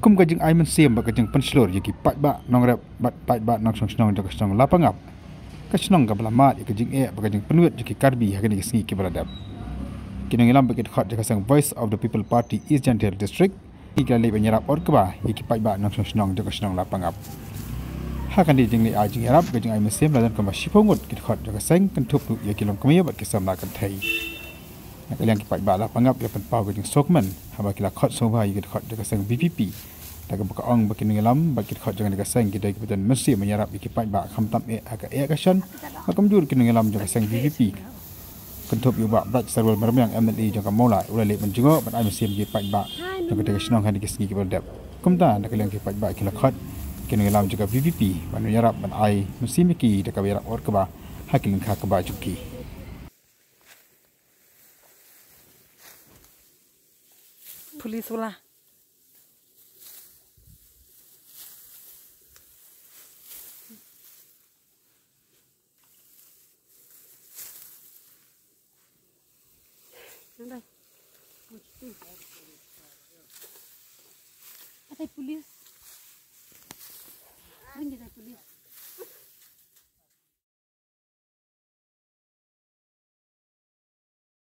kum ka jing ai man siam ba ka jing pan slor yaki pat ba nong rap bat pat ba nong song snong ka snong lapangap ka snong ka bla mat ka jing e ba ka jing penwet yaki karbi ha ka ni sngi ki bradap kinong ilam ba kit khat ka sang voice of the people party east gentle district. Ika le ba nyarap or ka ba yaki pat ba nong song snong ka snong lapangap ha kan di jing ni a jing yarap ka jing ai man siam la dan ka ma shipongot kit khat ka sang thup yaki long kamiya ba ki sam la kan thai nak liang kipat bala pangap ya pen pau sokman haba kila khot soba yigit khot de kasang BPP tak buka ong baki ngelam baki khot jangan de kita kipat mesti menyarap kipat ba kham tam e aga e kasan makam jur kin ngelam jangan kasang BPP kentup yu ba brat sarwal marmyang MLA jangan mola ulale menjungo ban ai mesti kipat ba jangan de kasang kan dikisngi kipat dap kumta nak liang kipat ba kila khot kin ngelam juga BPP ban menyarap ban ai mesti miki de kabira or keba hakilin kha keba juki Police will Ada Police.